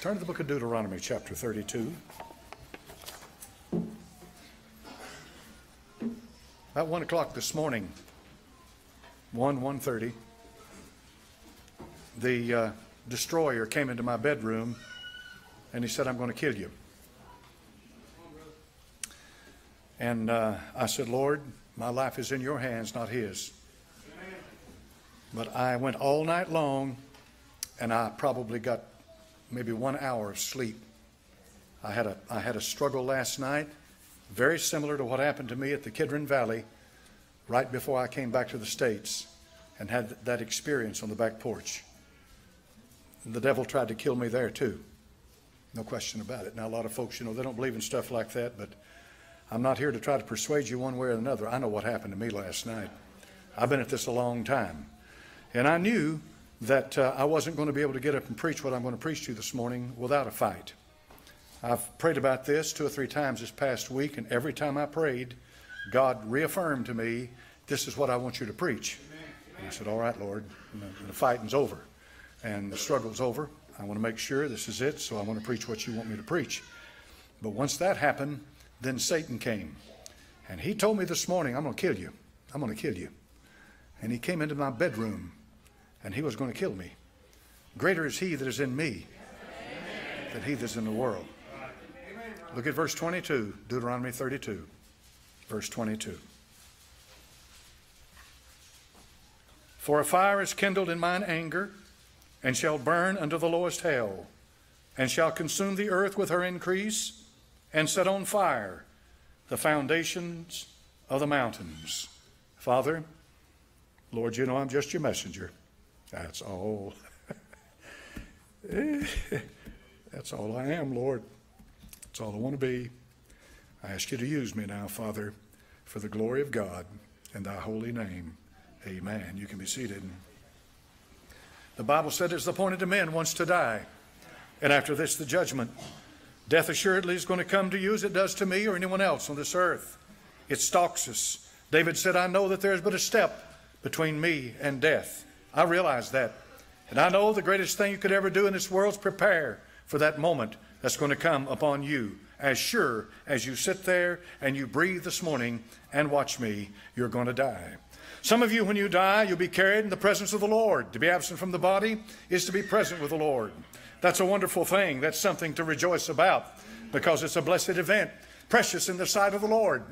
Turn to the book of Deuteronomy, chapter 32. About 1 o'clock this morning, 1, 1.30, the uh, destroyer came into my bedroom and he said, I'm going to kill you. And uh, I said, Lord, my life is in your hands, not his. But I went all night long and I probably got maybe one hour of sleep. I had a, I had a struggle last night, very similar to what happened to me at the Kidron Valley right before I came back to the States and had that experience on the back porch. The devil tried to kill me there too. No question about it. Now, a lot of folks, you know, they don't believe in stuff like that, but I'm not here to try to persuade you one way or another. I know what happened to me last night. I've been at this a long time. And I knew that uh, I wasn't going to be able to get up and preach what I'm going to preach to you this morning without a fight. I've prayed about this two or three times this past week, and every time I prayed, God reaffirmed to me, This is what I want you to preach. And I said, All right, Lord. And the, the fighting's over, and the struggle's over. I want to make sure this is it, so I want to preach what you want me to preach. But once that happened, then Satan came. And he told me this morning, I'm going to kill you. I'm going to kill you. And he came into my bedroom and he was going to kill me. Greater is he that is in me than he that is in the world. Look at verse 22, Deuteronomy 32, verse 22. For a fire is kindled in mine anger, and shall burn unto the lowest hell, and shall consume the earth with her increase, and set on fire the foundations of the mountains. Father, Lord, you know I'm just your messenger. That's all. That's all I am, Lord. That's all I want to be. I ask you to use me now, Father, for the glory of God and thy holy name. Amen. You can be seated. The Bible said it's appointed to men once to die, and after this, the judgment. Death assuredly is going to come to you as it does to me or anyone else on this earth. It stalks us. David said, I know that there is but a step between me and death. I realize that. And I know the greatest thing you could ever do in this world is prepare for that moment that's going to come upon you. As sure as you sit there and you breathe this morning and watch me, you're going to die. Some of you, when you die, you'll be carried in the presence of the Lord. To be absent from the body is to be present with the Lord. That's a wonderful thing. That's something to rejoice about because it's a blessed event. Precious in the sight of the Lord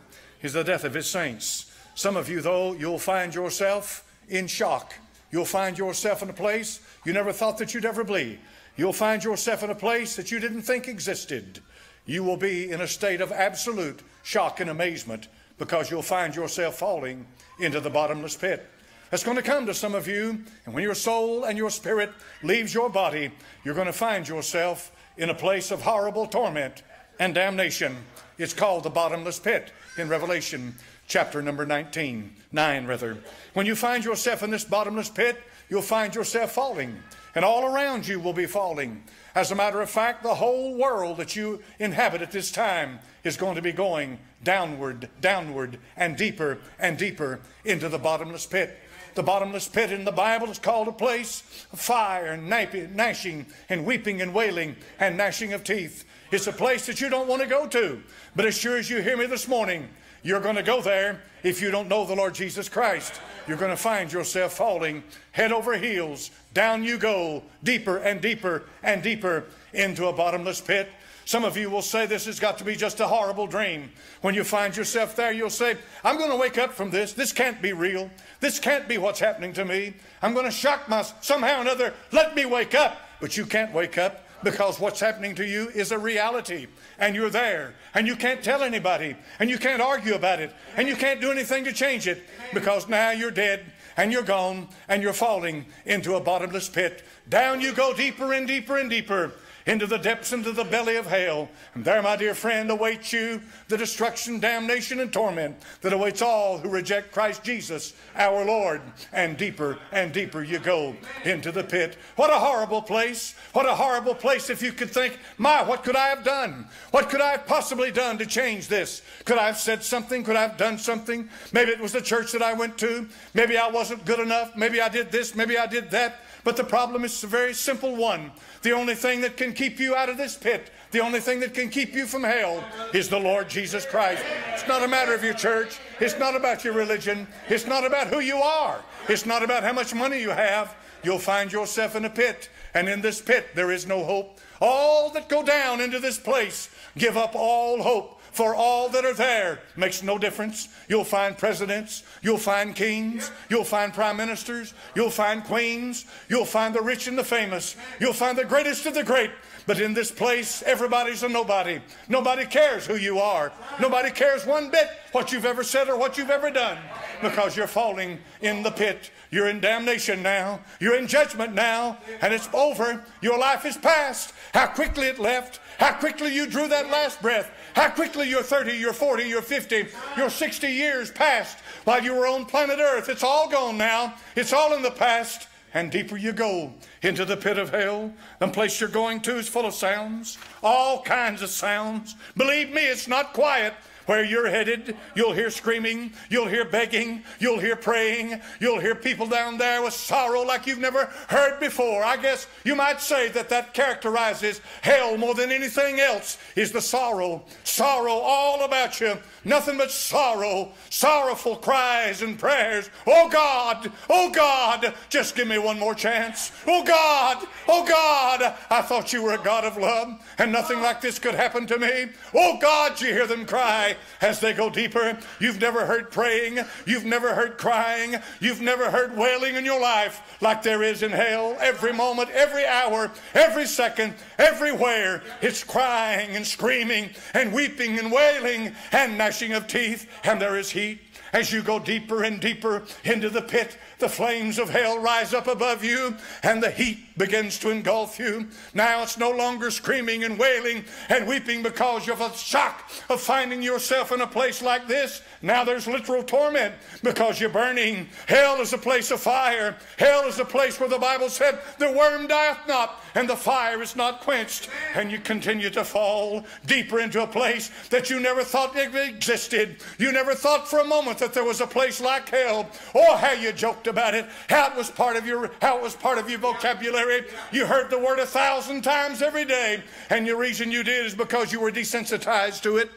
is the death of his saints. Some of you, though, you'll find yourself in shock You'll find yourself in a place you never thought that you'd ever be. You'll find yourself in a place that you didn't think existed. You will be in a state of absolute shock and amazement because you'll find yourself falling into the bottomless pit. That's going to come to some of you, and when your soul and your spirit leaves your body, you're going to find yourself in a place of horrible torment and damnation. It's called the bottomless pit in Revelation chapter number 19, 9 rather. When you find yourself in this bottomless pit, you'll find yourself falling, and all around you will be falling. As a matter of fact, the whole world that you inhabit at this time is going to be going downward, downward, and deeper and deeper into the bottomless pit. The bottomless pit in the Bible is called a place of fire and gnashing and weeping and wailing and gnashing of teeth. It's a place that you don't want to go to. But as sure as you hear me this morning, you're going to go there if you don't know the Lord Jesus Christ. You're going to find yourself falling head over heels. Down you go, deeper and deeper and deeper into a bottomless pit. Some of you will say this has got to be just a horrible dream. When you find yourself there, you'll say, I'm going to wake up from this. This can't be real. This can't be what's happening to me. I'm going to shock myself somehow or another. Let me wake up. But you can't wake up because what's happening to you is a reality. And you're there. And you can't tell anybody. And you can't argue about it. And you can't do anything to change it. Because now you're dead and you're gone and you're falling into a bottomless pit. Down you go deeper and deeper and deeper into the depths, into the belly of hell. And there, my dear friend, awaits you the destruction, damnation, and torment that awaits all who reject Christ Jesus, our Lord. And deeper and deeper you go into the pit. What a horrible place. What a horrible place if you could think, my, what could I have done? What could I have possibly done to change this? Could I have said something? Could I have done something? Maybe it was the church that I went to. Maybe I wasn't good enough. Maybe I did this. Maybe I did that. But the problem is a very simple one. The only thing that can keep you out of this pit, the only thing that can keep you from hell, is the Lord Jesus Christ. It's not a matter of your church. It's not about your religion. It's not about who you are. It's not about how much money you have. You'll find yourself in a pit. And in this pit, there is no hope. All that go down into this place give up all hope for all that are there makes no difference. You'll find presidents, you'll find kings, you'll find prime ministers, you'll find queens, you'll find the rich and the famous, you'll find the greatest of the great. But in this place, everybody's a nobody. Nobody cares who you are. Nobody cares one bit what you've ever said or what you've ever done because you're falling in the pit. You're in damnation now. You're in judgment now. And it's over. Your life is past. How quickly it left. How quickly you drew that last breath. How quickly you're 30, you're 40, you're 50, you're 60 years past while you were on planet Earth. It's all gone now. It's all in the past. And deeper you go into the pit of hell. The place you're going to is full of sounds, all kinds of sounds. Believe me, it's not quiet. Where you're headed, you'll hear screaming, you'll hear begging, you'll hear praying, you'll hear people down there with sorrow like you've never heard before. I guess you might say that that characterizes hell more than anything else is the sorrow. Sorrow all about you. Nothing but sorrow, sorrowful cries and prayers. Oh God, oh God, just give me one more chance. Oh God, oh God, I thought you were a God of love and nothing like this could happen to me. Oh God, you hear them cry as they go deeper. You've never heard praying, you've never heard crying, you've never heard wailing in your life like there is in hell. Every moment, every hour, every second, everywhere, it's crying and screaming and weeping and wailing and gnashing of teeth, and there is heat. As you go deeper and deeper into the pit, the flames of hell rise up above you and the heat begins to engulf you. Now it's no longer screaming and wailing and weeping because of a shock of finding yourself in a place like this. Now there's literal torment because you're burning. Hell is a place of fire. Hell is a place where the Bible said the worm dieth not and the fire is not quenched. And you continue to fall deeper into a place that you never thought existed. You never thought for a moment that there was a place like hell. Oh, how you joked about it. How it was part of your how it was part of your vocabulary. You heard the word a thousand times every day, and the reason you did is because you were desensitized to it.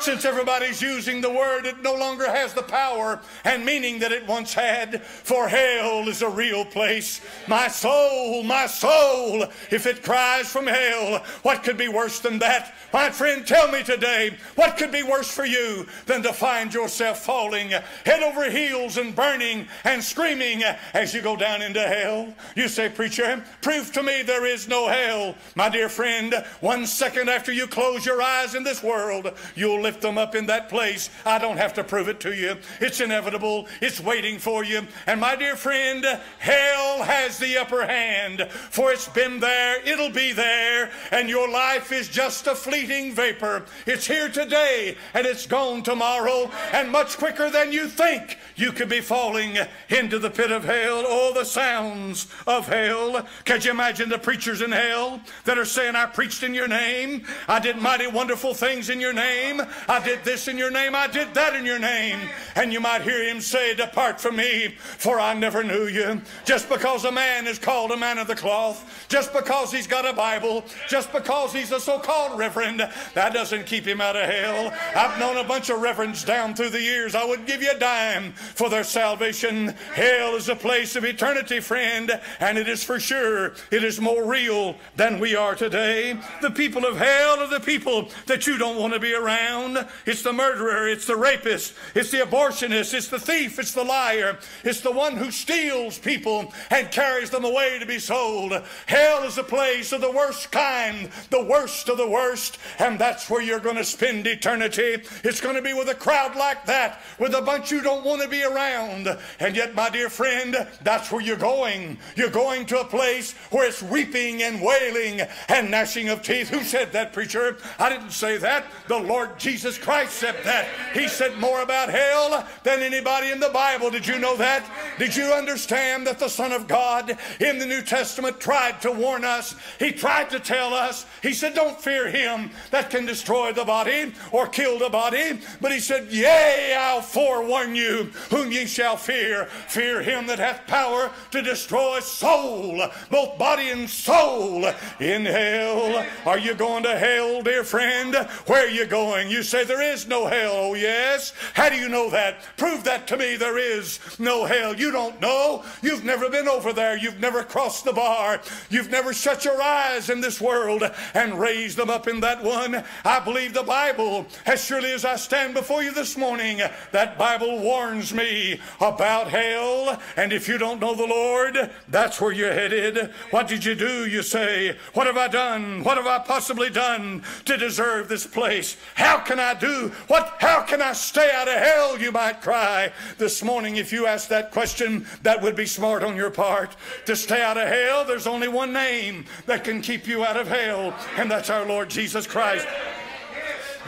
Since everybody's using the word, it no longer has the power and meaning that it once had. For hell is a real place. My soul, my soul, if it cries from hell, what could be worse than that? My friend, tell me today, what could be worse for you than to find yourself falling head over heels and burning and screaming as you go down into hell? You say, Preacher, prove to me there is no hell. My dear friend, one second after you close your eyes in this world, you'll lift them up in that place. I don't have to prove it to you. It's inevitable. It's waiting for you. And my dear friend, hell has the upper hand, for it's been there, it'll be there, and your life is just a fleeting vapor. It's here today and it's gone tomorrow, and much quicker than you think you could be falling into the pit of hell. Oh, the sounds of hell. Can you imagine the preachers in hell that are saying, I preached in your name, I did mighty wonderful things in your name, I did this in your name. I did that in your name. And you might hear him say, Depart from me, for I never knew you. Just because a man is called a man of the cloth, just because he's got a Bible, just because he's a so called reverend, that doesn't keep him out of hell. I've known a bunch of reverends down through the years. I would give you a dime for their salvation. Hell is a place of eternity, friend, and it is for sure, it is more real than we are today. The people of hell are the people that you don't want to be around. It's the murderer. It's the rapist. It's the abortionist. It's the thief. It's the liar. It's the one who steals people and carries them away to be sold. Hell is a place of the worst kind, the worst of the worst, and that's where you're going to spend eternity. It's going to be with a crowd like that, with a bunch you don't want to be around. And yet, my dear friend, that's where you're going. You're going to a place where it's weeping and wailing and gnashing of teeth. Who said that, preacher? I didn't say that. The Lord Jesus Jesus Christ said that. He said more about hell than anybody in the Bible. Did you know that? Did you understand that the Son of God in the New Testament tried to warn us. He tried to tell us. He said, Don't fear him that can destroy the body or kill the body. But he said, Yea, I'll forewarn you whom ye shall fear. Fear him that hath power to destroy soul, both body and soul in hell. Are you going to hell, dear friend? Where are you going? You say there is no hell. Oh, yes. How do you know that? Prove that to me. There is no hell. You don't know. You've never been over there. You've never crossed the bar. You've never shut your eyes in this world and raised them up in that one. I believe the Bible, as surely as I stand before you this morning, that Bible warns me about hell. And if you don't know the Lord, that's where you're headed. What did you do? You say, What have I done? What have I possibly done to deserve this place? How can I do? What? How can I stay out of hell? You might cry this morning. If you ask that question, that would be smart on your part. To stay out of hell, there's only one name that can keep you out of hell, and that's our Lord Jesus Christ.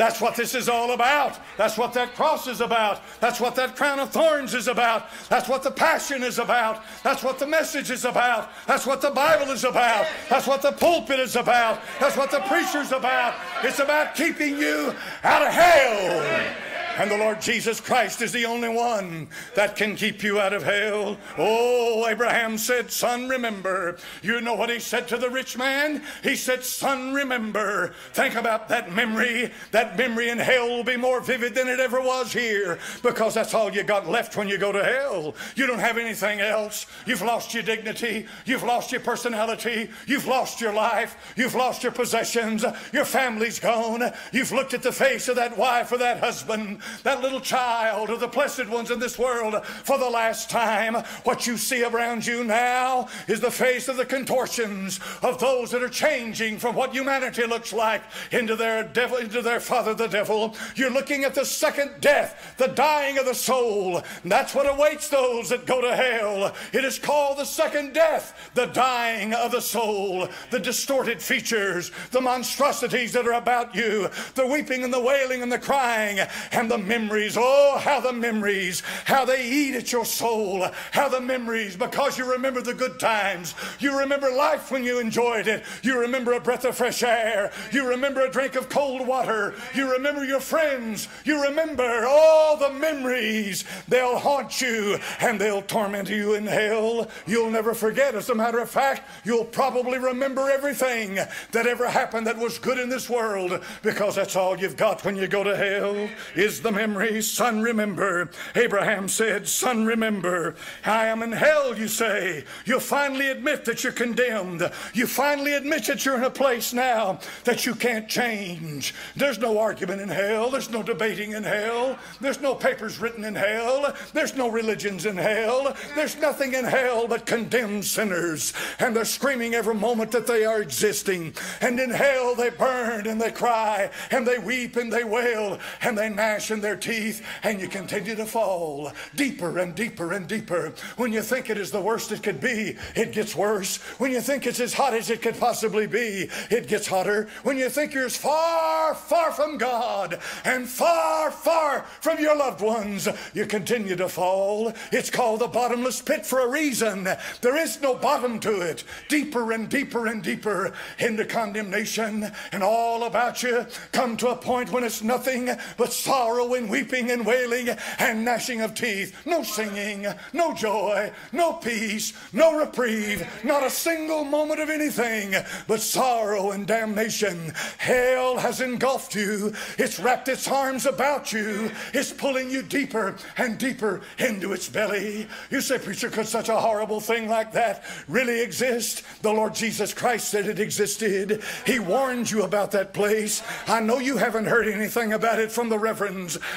That's what this is all about. That's what that cross is about. That's what that crown of thorns is about. That's what the passion is about. That's what the message is about. That's what the Bible is about. That's what the pulpit is about. That's what the preacher's about. It's about keeping you out of hell. And the Lord Jesus Christ is the only one that can keep you out of hell. Oh, Abraham said, Son, remember. You know what he said to the rich man? He said, Son, remember. Think about that memory. That memory in hell will be more vivid than it ever was here because that's all you got left when you go to hell. You don't have anything else. You've lost your dignity. You've lost your personality. You've lost your life. You've lost your possessions. Your family's gone. You've looked at the face of that wife or that husband that little child or the blessed ones in this world for the last time. What you see around you now is the face of the contortions of those that are changing from what humanity looks like into their devil, into their father the devil. You're looking at the second death, the dying of the soul. That's what awaits those that go to hell. It is called the second death, the dying of the soul, the distorted features, the monstrosities that are about you, the weeping and the wailing and the crying and the memories. Oh, how the memories, how they eat at your soul. How the memories, because you remember the good times. You remember life when you enjoyed it. You remember a breath of fresh air. You remember a drink of cold water. You remember your friends. You remember all the memories. They'll haunt you and they'll torment you in hell. You'll never forget. As a matter of fact, you'll probably remember everything that ever happened that was good in this world because that's all you've got when you go to hell is the memory. Son, remember. Abraham said, Son, remember. I am in hell, you say. You finally admit that you're condemned. You finally admit that you're in a place now that you can't change. There's no argument in hell. There's no debating in hell. There's no papers written in hell. There's no religions in hell. There's nothing in hell but condemned sinners. And they're screaming every moment that they are existing. And in hell they burn and they cry and they weep and they wail and they gnash and their teeth, and you continue to fall deeper and deeper and deeper. When you think it is the worst it could be, it gets worse. When you think it's as hot as it could possibly be, it gets hotter. When you think you're as far, far from God and far, far from your loved ones, you continue to fall. It's called the bottomless pit for a reason. There is no bottom to it. Deeper and deeper and deeper into condemnation, and all about you come to a point when it's nothing but sorrow and weeping and wailing and gnashing of teeth. No singing, no joy, no peace, no reprieve, not a single moment of anything but sorrow and damnation. Hell has engulfed you, it's wrapped its arms about you, it's pulling you deeper and deeper into its belly. You say, Preacher, could such a horrible thing like that really exist? The Lord Jesus Christ said it existed. He warned you about that place. I know you haven't heard anything about it from the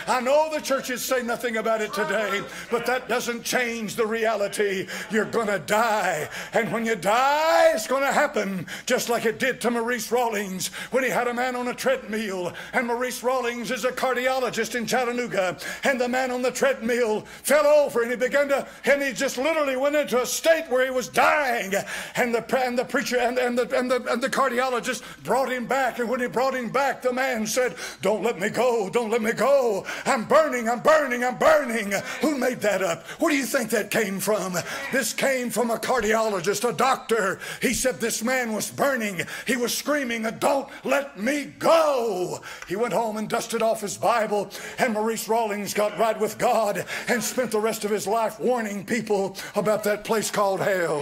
I know the churches say nothing about it today, but that doesn't change the reality. You're going to die. And when you die, it's going to happen just like it did to Maurice Rawlings when he had a man on a treadmill. And Maurice Rawlings is a cardiologist in Chattanooga. And the man on the treadmill fell over and he began to, and he just literally went into a state where he was dying. And the, and the preacher and, and, the, and, the, and the cardiologist brought him back. And when he brought him back, the man said, Don't let me go. Don't let me go. Go. I'm burning, I'm burning, I'm burning. Who made that up? Where do you think that came from? This came from a cardiologist, a doctor. He said this man was burning. He was screaming, Don't let me go. He went home and dusted off his Bible, and Maurice Rawlings got right with God and spent the rest of his life warning people about that place called hell.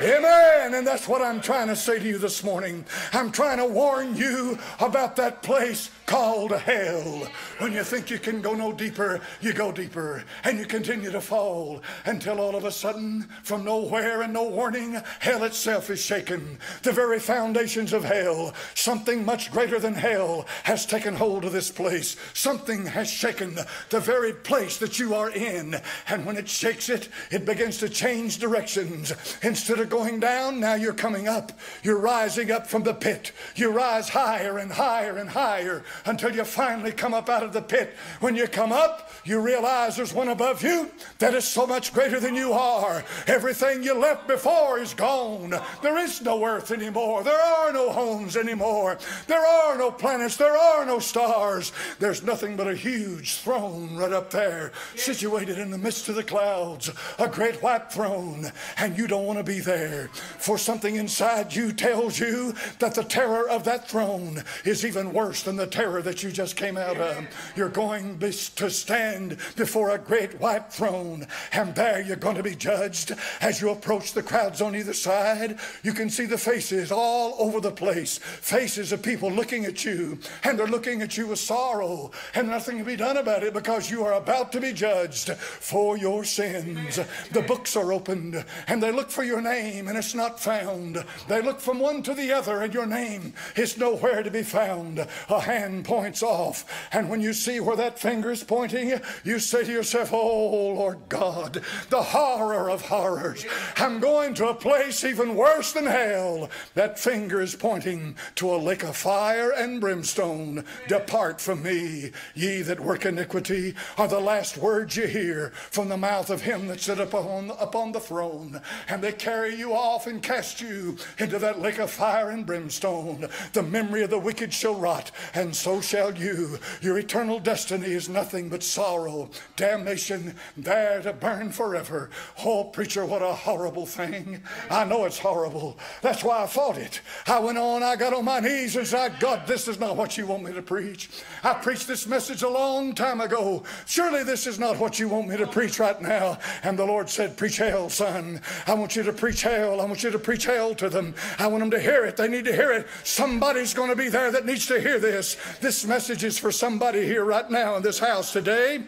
Amen. And that's what I'm trying to say to you this morning. I'm trying to warn you about that place called hell. When you think you can go no deeper, you go deeper and you continue to fall until all of a sudden, from nowhere and no warning, hell itself is shaken. The very foundations of hell, something much greater than hell, has taken hold of this place. Something has shaken the very place that you are in. And when it shakes it, it begins to change directions. Instead of going down, now you're coming up. You're rising up from the pit. You rise higher and higher and higher until you finally come up out of the pit. When you come up, you realize there's one above you that is so much greater than you are. Everything you left before is gone. There is no earth anymore. There are no homes anymore. There are no planets. There are no stars. There's nothing but a huge throne right up there, situated in the midst of the clouds, a great white throne, and you don't want to be there. For something inside you tells you that the terror of that throne is even worse than the terror that you just came out of. You're going to stand before a great white throne, and there you're going to be judged. As you approach the crowds on either side, you can see the faces all over the place faces of people looking at you, and they're looking at you with sorrow, and nothing can be done about it because you are about to be judged for your sins. The books are opened, and they look for your name, and it's not found. They look from one to the other, and your name is nowhere to be found. A hand points off. And when you see where that finger is pointing, you say to yourself, Oh, Lord God, the horror of horrors. I'm going to a place even worse than hell. That finger is pointing to a lake of fire and brimstone. Depart from me, ye that work iniquity, are the last words you hear from the mouth of him that sit upon, upon the throne. And they carry you off and cast you into that lake of fire and brimstone. The memory of the wicked shall rot, and so shall you. Your eternal destiny is nothing but sorrow, damnation, there to burn forever. Oh, preacher, what a horrible thing. I know it's horrible. That's why I fought it. I went on, I got on my knees and said, God, this is not what you want me to preach. I preached this message a long time ago. Surely this is not what you want me to preach right now. And the Lord said, Preach hell, son. I want you to preach hell. I want you to preach hell to them. I want them to hear it. They need to hear it. Somebody's going to be there that needs to hear this. This message is for somebody here right now in this house today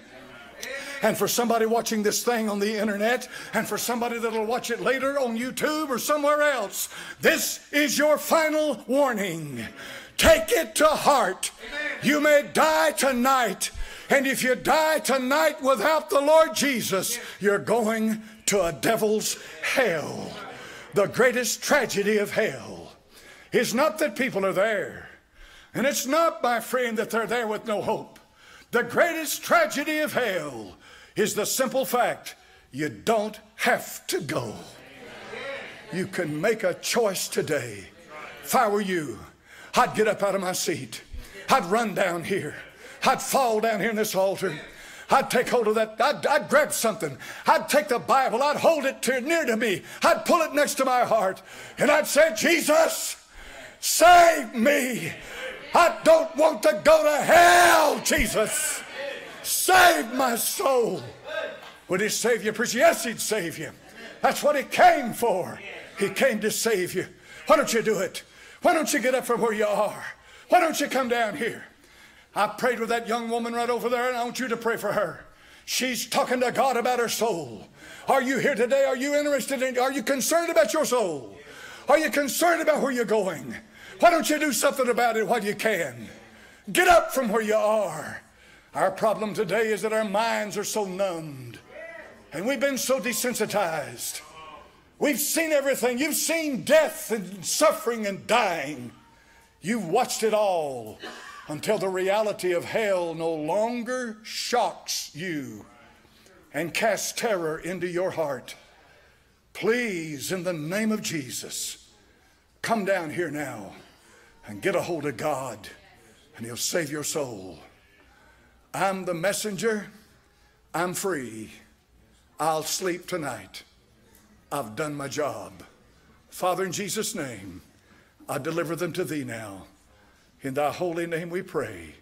and for somebody watching this thing on the internet, and for somebody that'll watch it later on YouTube or somewhere else. This is your final warning. Take it to heart. You may die tonight, and if you die tonight without the Lord Jesus, you're going to a devil's hell. The greatest tragedy of hell is not that people are there. And it's not, my friend, that they're there with no hope. The greatest tragedy of hell is the simple fact you don't have to go. You can make a choice today. If I were you, I'd get up out of my seat. I'd run down here. I'd fall down here in this altar. I'd take hold of that. I'd, I'd, grab something. I'd take the Bible. I'd hold it to, near to me. I'd pull it next to my heart. And I'd say, Jesus, save me. I don't want to go to hell, Jesus. Save my soul. Would he save you, preacher? Yes, he'd save you. That's what he came for. He came to save you. Why don't you do it? Why don't you get up from where you are? Why don't you come down here? I prayed with that young woman right over there, and I want you to pray for her. She's talking to God about her soul. Are you here today? Are you interested in? Are you concerned about your soul? Are you concerned about where you're going? Why don't you do something about it while you can? Get up from where you are. Our problem today is that our minds are so numbed and we've been so desensitized. We've seen everything. You've seen death and suffering and dying. You've watched it all until the reality of hell no longer shocks you and casts terror into your heart. Please, in the name of Jesus, come down here now and get a hold of God, and He'll save your soul. I'm the messenger. I'm free. I'll sleep tonight. I've done my job. Father, in Jesus' name, I deliver them to thee now. In thy holy name we pray.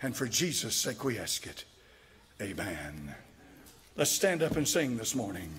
And for Jesus' sake we ask it. Amen. Let's stand up and sing this morning.